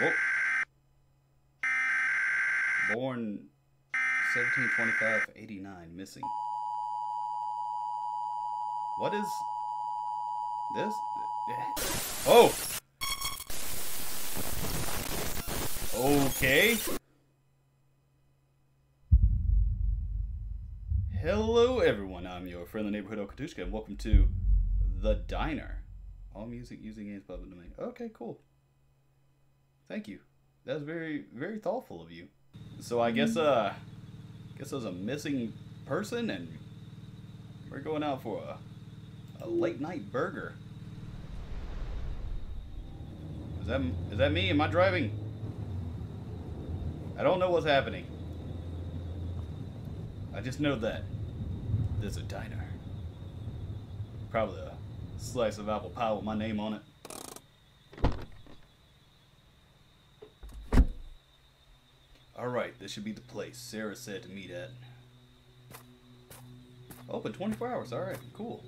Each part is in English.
Whoa. Born 1725, 89, missing. What is this? Oh! Okay. Hello, everyone. I'm your friendly neighborhood Okatushka, and welcome to The Diner. All music using games public domain. Okay, cool. Thank you. That was very, very thoughtful of you. So I guess, uh, guess there's a missing person, and we're going out for a, a late night burger. Is that is that me? Am I driving? I don't know what's happening. I just know that there's a diner. Probably a slice of apple pie with my name on it. Alright, this should be the place Sarah said to meet at. Open 24 hours, alright, cool.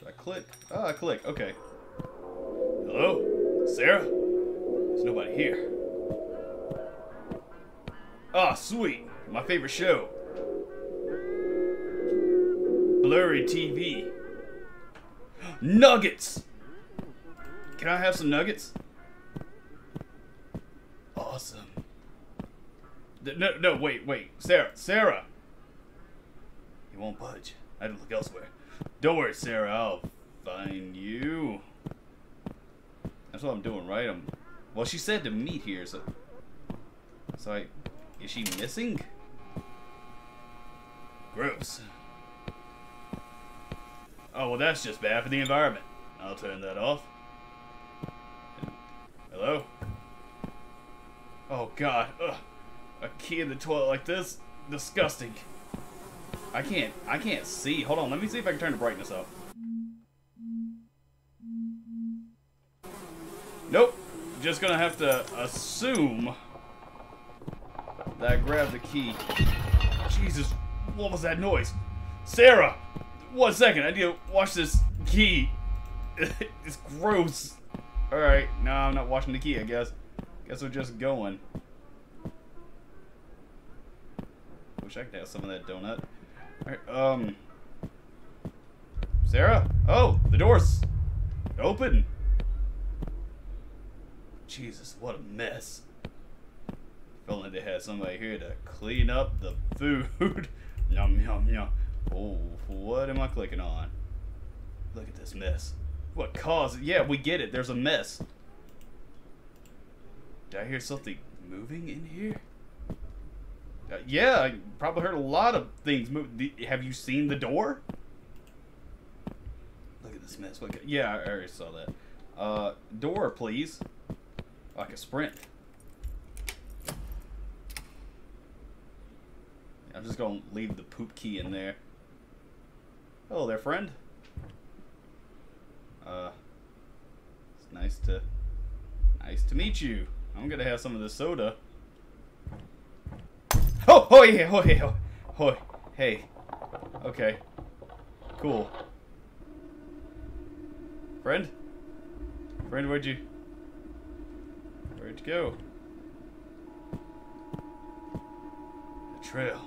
Did I click? Oh, I click, okay. Hello? Sarah? There's nobody here. Ah, sweet. My favorite show. Blurry TV. Nuggets! Can I have some nuggets? Awesome. No, no, wait, wait. Sarah, Sarah! He won't budge. I had to look elsewhere. Don't worry, Sarah. I'll find you. That's what I'm doing, right? I'm. Well, she said to meet here, so. So I. Is she missing? Gross. Oh, well, that's just bad for the environment. I'll turn that off. Hello? Oh, God. Ugh. A key in the toilet like this? Disgusting. I can't, I can't see. Hold on, let me see if I can turn the brightness up. Nope. Just gonna have to assume that I grabbed the key. Jesus, what was that noise? Sarah! One second, I need to wash this key. it's gross. Alright, no, I'm not washing the key, I guess. Guess we're just going. Wish I could have some of that donut. Alright, um... Sarah? Oh, the door's open. Jesus, what a mess. If only they had somebody here to clean up the food. yum, yum, yum. Oh, what am I clicking on? Look at this mess. What caused it? Yeah, we get it. There's a mess. Did I hear something moving in here? Uh, yeah, I probably heard a lot of things move. Have you seen the door? Look at this mess. Look at, yeah, I already saw that. Uh, door, please. Like a sprint. I'm just gonna leave the poop key in there. Hello there, friend. Uh, it's nice to, nice to meet you. I'm gonna have some of this soda. Oh, oh yeah, oh yeah, oh, oh, hey. Okay. Cool. Friend? Friend, where'd you... Where'd you go? The trail.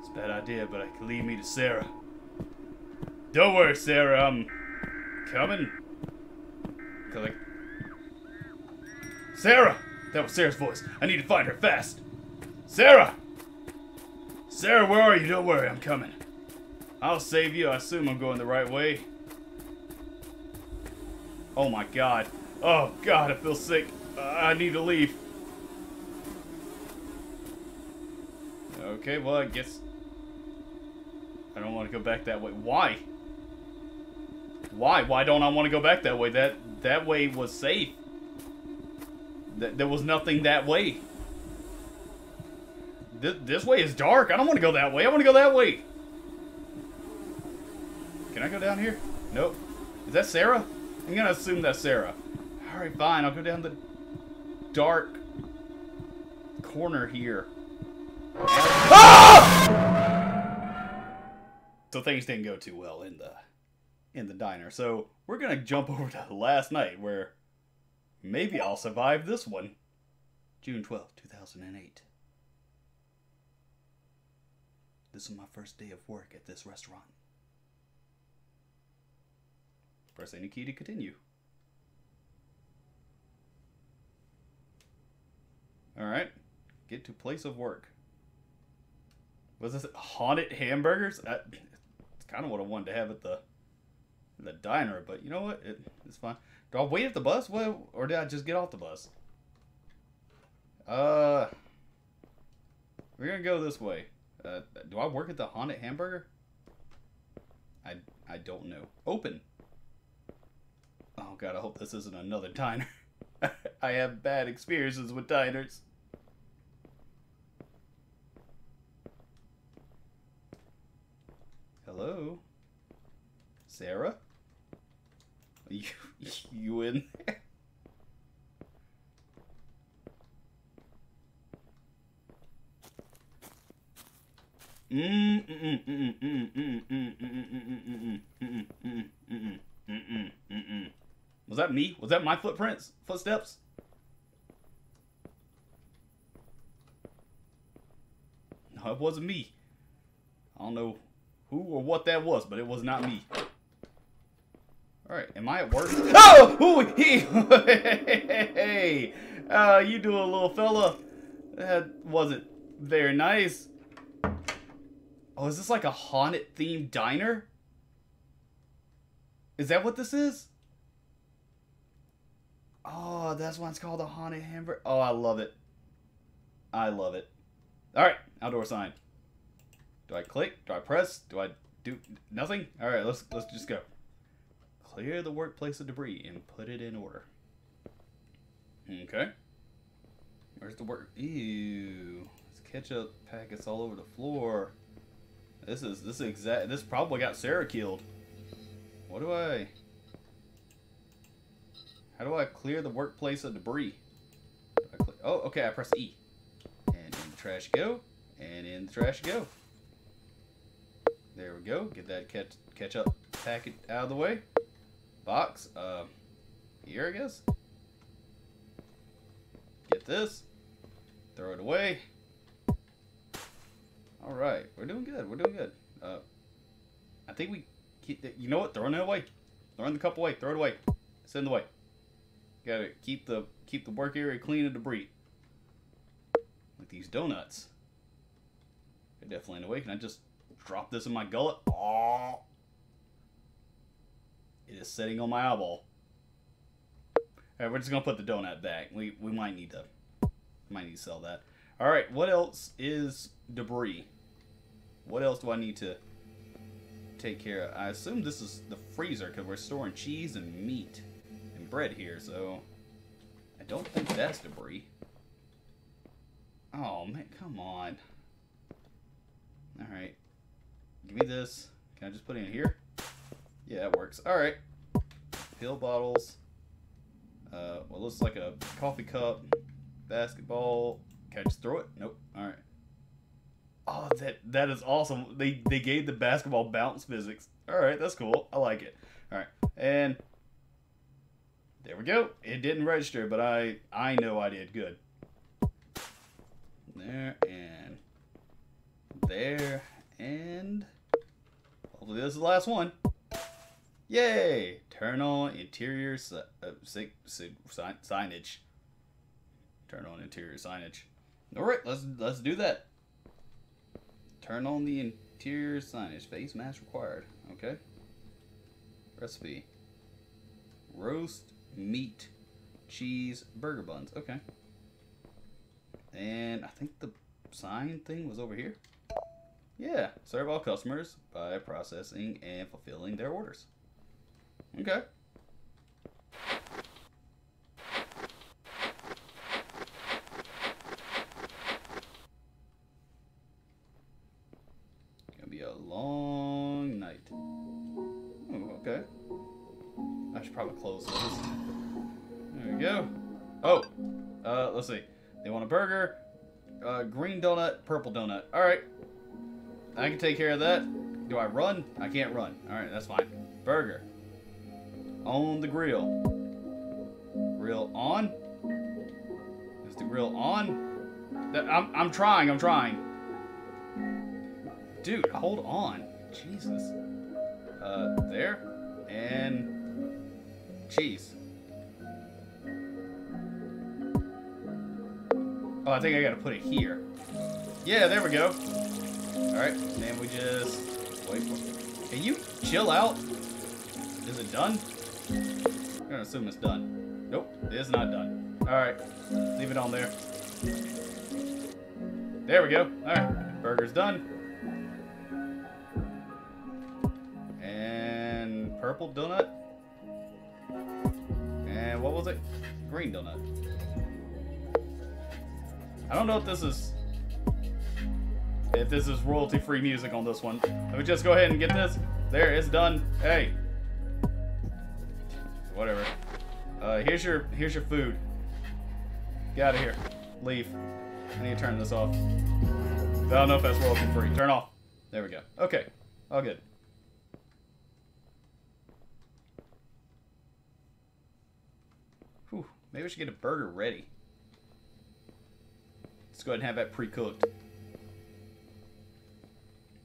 It's a bad idea, but it can lead me to Sarah. Don't worry, Sarah, I'm coming. Sarah! That was Sarah's voice. I need to find her fast. Sarah! Sarah, where are you? Don't worry, I'm coming. I'll save you. I assume I'm going the right way. Oh my god. Oh god, I feel sick. Uh, I need to leave. Okay, well, I guess... I don't want to go back that way. Why? Why? Why don't I want to go back that way? That that way was safe. Th there was nothing that way. This, this way is dark. I don't want to go that way. I want to go that way. Can I go down here? Nope. Is that Sarah? I'm going to assume that's Sarah. Alright, fine. I'll go down the dark corner here. Ah! So things didn't go too well in the in the diner. So we're gonna jump over to last night where Maybe I'll survive this one. June 12, 2008. This is my first day of work at this restaurant. Press any key to continue. Alright. Get to place of work. Was this haunted hamburgers? That, it's kind of what I wanted to have at the the diner, but you know what? It, it's fine. Do I wait at the bus? Well, or did I just get off the bus? Uh, we're gonna go this way. Uh, do I work at the haunted hamburger? I I don't know. Open. Oh god, I hope this isn't another diner. I have bad experiences with diners. Hello? Sarah? You, you in there? Was that me? Was that my footprints? Footsteps? No, it wasn't me. I don't know who or what that was, but it was not me. Alright, am I at work? Oh! Ooh, he! hey! Uh, you do a little fella. That wasn't very nice. Oh, is this like a haunted themed diner? Is that what this is? Oh, that's why it's called a haunted hamburger. Oh, I love it. I love it. Alright, outdoor sign. Do I click? Do I press? Do I do nothing? Alright, let's let's just go. Clear the workplace of debris and put it in order. Okay. Where's the work? Ew. It's ketchup packets all over the floor. This is this is exact. This probably got Sarah killed. What do I? How do I clear the workplace of debris? oh, okay. I press E, and in the trash go, and in the trash go. There we go. Get that catch ketchup packet out of the way box. Uh, here, I guess. Get this. Throw it away. All right, we're doing good. We're doing good. Uh, I think we keep. The, you know what? Throwing it away. Throwing the cup away. Throw it away. Send it away. Gotta keep the keep the work area clean of debris. Like these donuts. They're definitely in the way. Can I just drop this in my gullet? Oh. It is sitting on my eyeball. Alright, we're just gonna put the donut back. We we might need to might need to sell that. Alright, what else is debris? What else do I need to take care of? I assume this is the freezer because we're storing cheese and meat and bread here, so I don't think that's debris. Oh man, come on. Alright. Give me this. Can I just put it in here? Yeah, it works. All right. Pill bottles. Uh, well, looks like a coffee cup. Basketball. Can I just throw it? Nope. All right. Oh, that that is awesome. They they gave the basketball bounce physics. All right, that's cool. I like it. All right, and there we go. It didn't register, but I I know I did good. There and there and hopefully this is the last one. Yay! Turn on interior si uh, si si signage. Turn on interior signage. All right, let's let's do that. Turn on the interior signage. Face mask required. Okay. Recipe. Roast meat, cheese, burger buns. Okay. And I think the sign thing was over here. Yeah, serve all customers by processing and fulfilling their orders. Okay. Gonna be a long night. Oh, okay. I should probably close this. There we go. Oh, uh, let's see. They want a burger, uh, green donut, purple donut. All right. I can take care of that. Do I run? I can't run. All right, that's fine. Burger on the grill. grill on? Is the grill on? I'm, I'm trying, I'm trying. Dude, hold on. Jesus. Uh, there. And cheese. Oh, I think I gotta put it here. Yeah, there we go. Alright, then we just wait for Can you chill out? Is it done? I'm gonna assume it's done. Nope, it is not done. Alright, leave it on there. There we go. Alright, burger's done. And purple donut. And what was it? Green donut. I don't know if this is if this is royalty-free music on this one. Let me just go ahead and get this. There, it's done. Hey. Whatever. Uh, here's your here's your food. Get out of here. Leave. I need to turn this off. I don't know if that's royalty-free. Turn off. There we go. Okay. All good. Whew. Maybe we should get a burger ready. Let's go ahead and have that pre-cooked.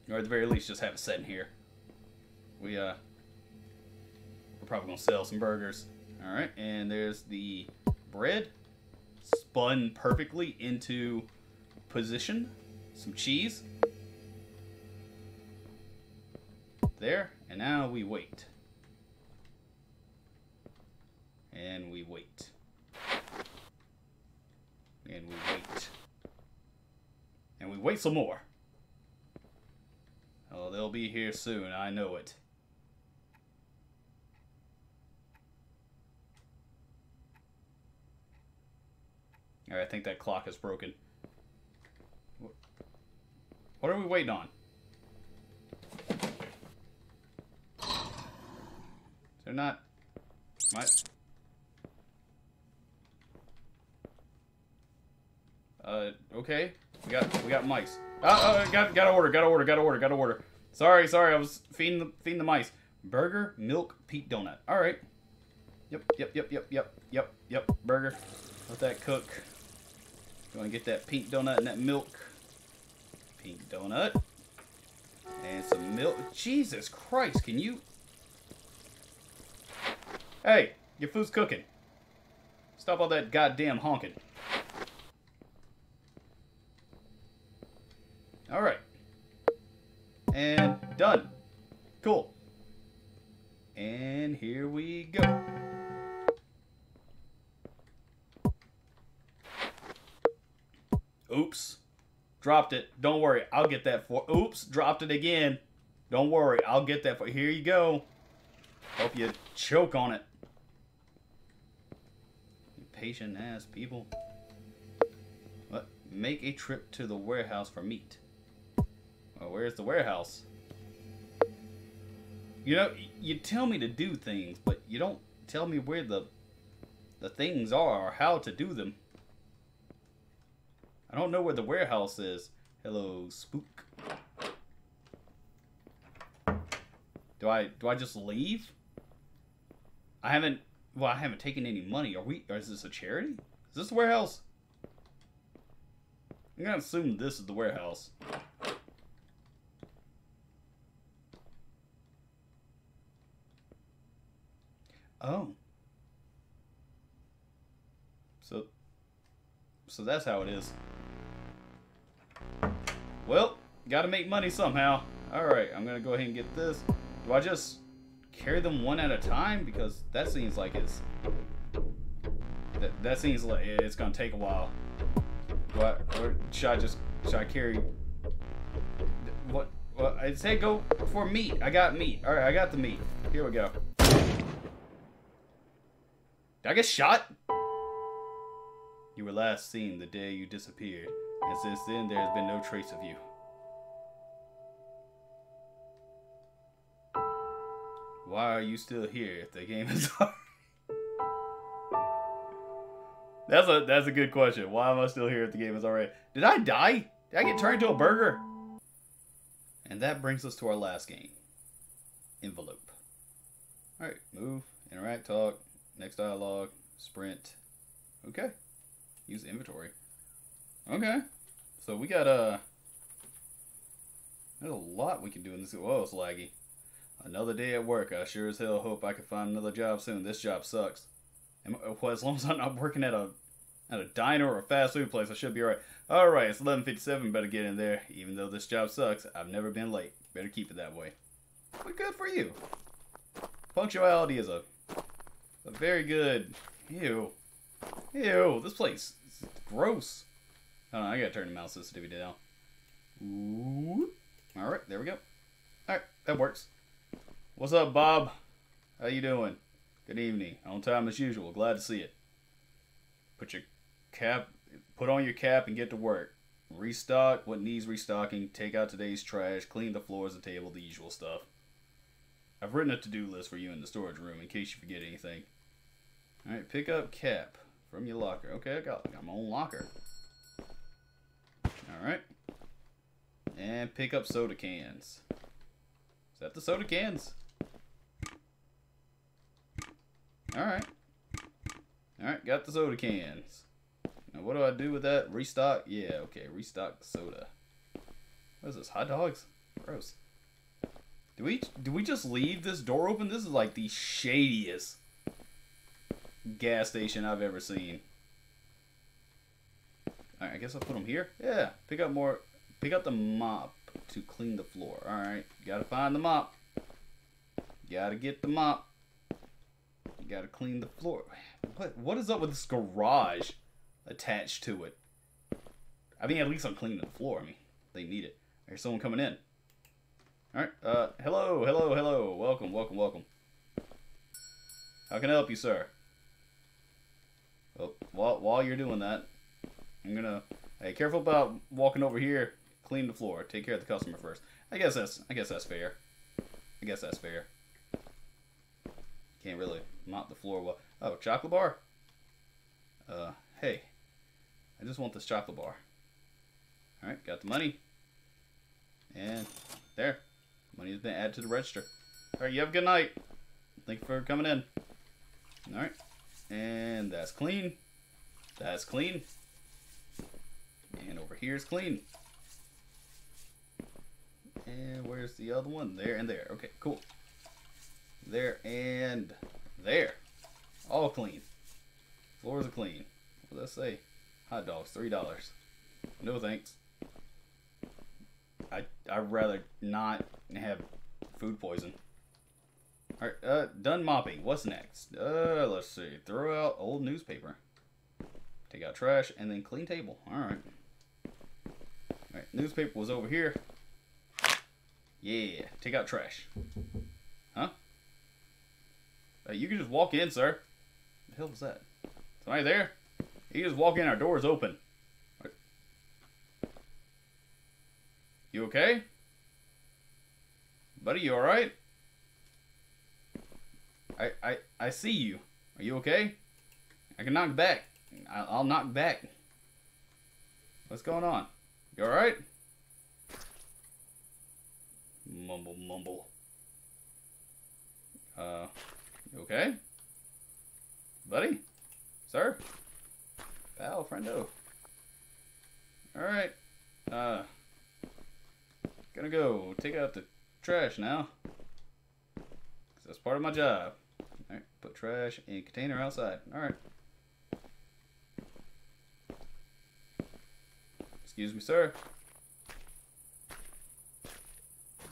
Or at the very least, just have it set in here. We, uh, we're probably gonna sell some burgers. Alright, and there's the bread. Spun perfectly into position. Some cheese. There, and now we wait. And we wait. And we wait. And we wait some more. Oh, they'll be here soon, I know it. I think that clock is broken. What are we waiting on? They're not... What? Uh, okay. We got we got mice. Uh, uh, got got order, got order, got order, got order. Sorry, sorry, I was feeding the feeding the mice. Burger, milk, peat donut. All right. Yep, yep, yep, yep, yep, yep, yep. Burger. Let that cook. You want to get that pink donut and that milk. Pink donut. And some milk. Jesus Christ, can you... Hey, your food's cooking. Stop all that goddamn honking. Alright. And done. Cool. And here we go. Oops. Dropped it. Don't worry. I'll get that for... Oops. Dropped it again. Don't worry. I'll get that for... Here you go. Hope you choke on it. Patient ass people. What? Make a trip to the warehouse for meat. Well, where's the warehouse? You know, you tell me to do things, but you don't tell me where the the things are or how to do them. I don't know where the warehouse is. Hello, spook. Do I do I just leave? I haven't well, I haven't taken any money. Are we or is this a charity? Is this the warehouse? I'm gonna assume this is the warehouse. Oh. So, so that's how it is. Well, gotta make money somehow. Alright, I'm gonna go ahead and get this. Do I just carry them one at a time? Because that seems like it's... That, that seems like it's gonna take a while. Do I, or should I just, should I carry... What, well, I say go for meat. I got meat. Alright, I got the meat. Here we go. Did I get shot? You were last seen the day you disappeared, and since then there has been no trace of you. Why are you still here if the game is over? that's a that's a good question. Why am I still here if the game is already? Did I die? Did I get turned into a burger? And that brings us to our last game. Envelope. Alright, move, interact, talk, Next dialogue. Sprint. Okay. Use inventory. Okay. So we got uh there's a lot we can do in this. Whoa, it's laggy. Another day at work. I sure as hell hope I can find another job soon. This job sucks. Well, as long as I'm not working at a at a diner or a fast food place, I should be alright. Alright, it's 11.57. Better get in there. Even though this job sucks, I've never been late. Better keep it that way. But good for you. Punctuality is a, a very good... Ew. Ew, this place is gross. Hold on, I gotta turn the mouse sensitivity down. Ooh. Alright, there we go. Alright, that works. What's up, Bob? How you doing? Good evening. On time as usual. Glad to see it. Put your cap, put on your cap and get to work. Restock what needs restocking. Take out today's trash. Clean the floors and table. The usual stuff. I've written a to-do list for you in the storage room in case you forget anything. All right, pick up cap from your locker. Okay, I got, I got my own locker. All right. And pick up soda cans. Is that the soda cans? Alright. Alright, got the soda cans. Now what do I do with that? Restock? Yeah, okay, restock soda. What is this, hot dogs? Gross. Do we do we just leave this door open? This is like the shadiest gas station I've ever seen. Alright, I guess I'll put them here. Yeah, pick up more Pick up the mop to clean the floor. Alright, gotta find the mop. Gotta get the mop. You gotta clean the floor. What what is up with this garage attached to it? I mean, at least I'm cleaning the floor. I mean, they need it. There's someone coming in. Alright, uh, hello, hello, hello. Welcome, welcome, welcome. How can I help you, sir? Well, while, while you're doing that, I'm gonna... Hey, careful about walking over here Clean the floor. Take care of the customer first. I guess that's I guess that's fair. I guess that's fair. Can't really mop the floor well. Oh, chocolate bar? Uh, hey. I just want this chocolate bar. Alright, got the money. And there. Money has been added to the register. Alright, you have a good night. Thank you for coming in. Alright. And that's clean. That's clean. Over here is clean. And where's the other one? There and there. Okay, cool. There and there. All clean. Floors are clean. What does that say? Hot dogs, $3. No thanks. I, I'd rather not have food poison. Alright, uh, done mopping. What's next? Uh, let's see. Throw out old newspaper. Take out trash and then clean table. Alright. Alright, newspaper was over here. Yeah, take out trash. Huh? Uh, you can just walk in, sir. What the hell was that? Somebody there? You just walk in, our door's open. You okay? Buddy, you alright? I, I, I see you. Are you okay? I can knock back. I'll knock back. What's going on? You alright? Mumble, mumble. Uh, okay? Buddy? Sir? Pal, friendo. Alright. Uh, gonna go take out the trash now. Cause that's part of my job. Alright, put trash in container outside. Alright. Excuse me, sir.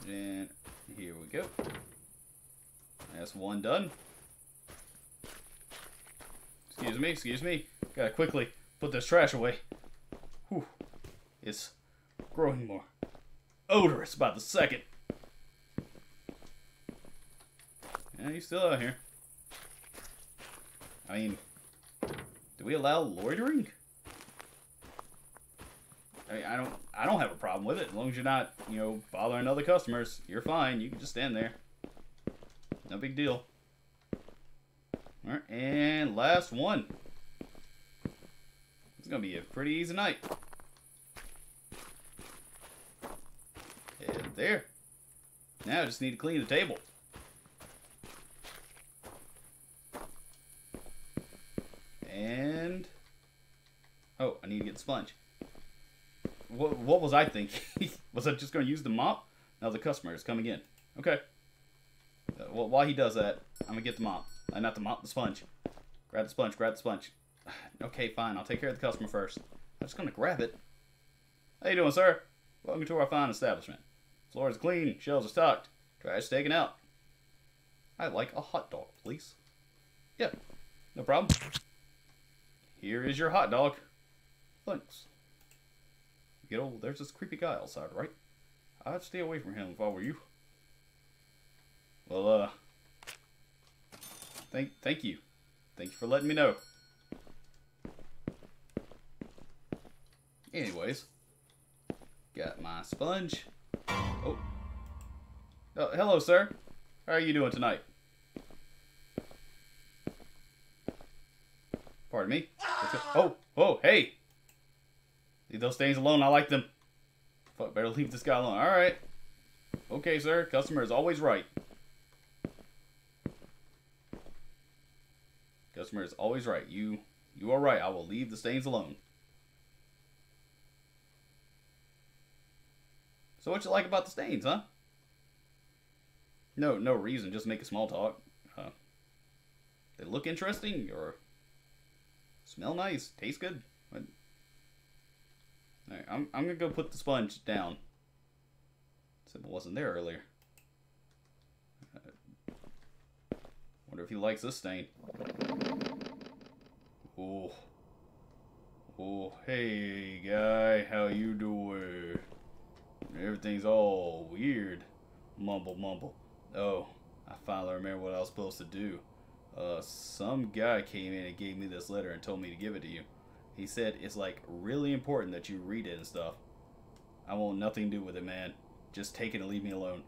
And here we go. That's one done. Excuse me, excuse me. Gotta quickly put this trash away. Whew. It's growing more odorous by the second. Yeah, he's still out here. I mean, do we allow loitering? I, mean, I don't I don't have a problem with it as long as you're not you know bothering other customers. You're fine. You can just stand there. No big deal. All right, and last one. It's gonna be a pretty easy night. And there. Now I just need to clean the table. And oh, I need to get the sponge. What, what was I thinking? was I just going to use the mop? Now the customer is coming in. Okay. Uh, well, while he does that, I'm going to get the mop. Uh, not the mop, the sponge. Grab the sponge, grab the sponge. Okay, fine. I'll take care of the customer first. I'm just going to grab it. How you doing, sir? Welcome to our fine establishment. Floor is clean, shelves are stocked, trash taken out. I'd like a hot dog, please. Yeah, no problem. Here is your hot dog. Thanks. You know, there's this creepy guy outside, right? I'd stay away from him if I were you. Well, uh, thank, thank you. Thank you for letting me know. Anyways, got my sponge. Oh. oh, hello, sir. How are you doing tonight? Pardon me. Oh, oh, hey. Leave those stains alone. I like them. Fuck, better leave this guy alone. All right. Okay, sir. Customer is always right. Customer is always right. You, you are right. I will leave the stains alone. So what you like about the stains, huh? No, no reason. Just make a small talk. Uh, they look interesting or smell nice, taste good. All right, I'm I'm gonna go put the sponge down. Simple wasn't there earlier. Uh, wonder if he likes this stain. Oh. Oh, hey guy, how you doing? Everything's all weird. Mumble, mumble. Oh, I finally remember what I was supposed to do. Uh, some guy came in and gave me this letter and told me to give it to you. He said it's like really important that you read it and stuff. I want nothing to do with it, man. Just take it and leave me alone.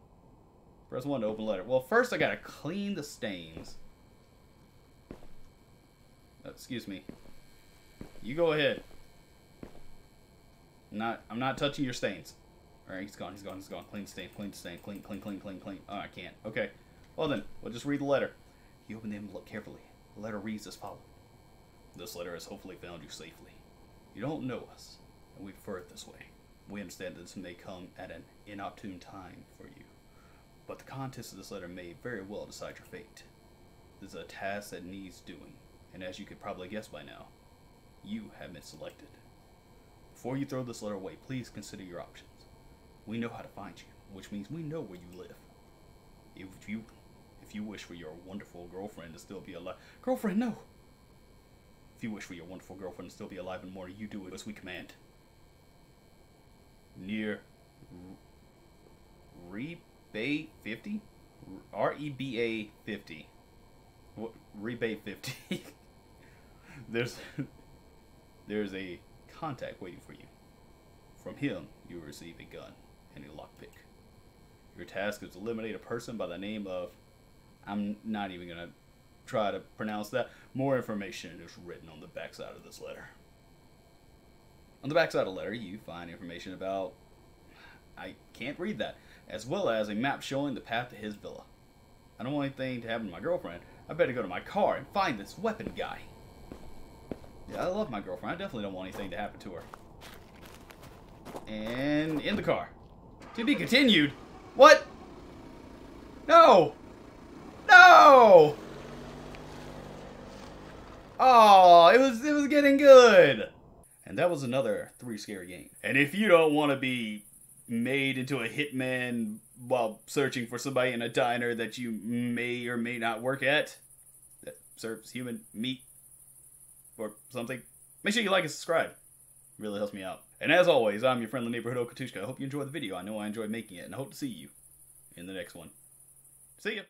Press 1 to open letter. Well, first I gotta clean the stains. Uh, excuse me. You go ahead. I'm not I'm not touching your stains. Alright, he's gone, he's gone, he's gone. Clean stain, clean stain, clean, clean, clean, clean, clean. Oh, I can't. Okay. Well then, we'll just read the letter. You open the envelope carefully. The letter reads as follows. This letter has hopefully found you safely. You don't know us, and we prefer it this way. We understand that this may come at an inopportune time for you, but the contents of this letter may very well decide your fate. This is a task that needs doing, and as you could probably guess by now, you have been selected. Before you throw this letter away, please consider your options. We know how to find you, which means we know where you live. If you if you wish for your wonderful girlfriend to still be alive, girlfriend, no. If you wish for your wonderful girlfriend to still be alive and more, you do it as we command. Near Rebay 50? R E B A 50. What? Rebay 50. there's there's a contact waiting for you. From him, you will receive a gun and a lockpick. Your task is to eliminate a person by the name of. I'm not even going to try to pronounce that. More information is written on the backside of this letter. On the backside of the letter, you find information about. I can't read that. As well as a map showing the path to his villa. I don't want anything to happen to my girlfriend. I better go to my car and find this weapon guy. Yeah, I love my girlfriend. I definitely don't want anything to happen to her. And in the car. To be continued. What? No. No. Oh, it was it was getting good. And that was another three scary game. And if you don't want to be made into a hitman while searching for somebody in a diner that you may or may not work at that serves human meat or something, make sure you like and subscribe. It really helps me out. And as always, I'm your friendly neighborhood Okatushka. I hope you enjoyed the video. I know I enjoyed making it, and I hope to see you in the next one. See ya!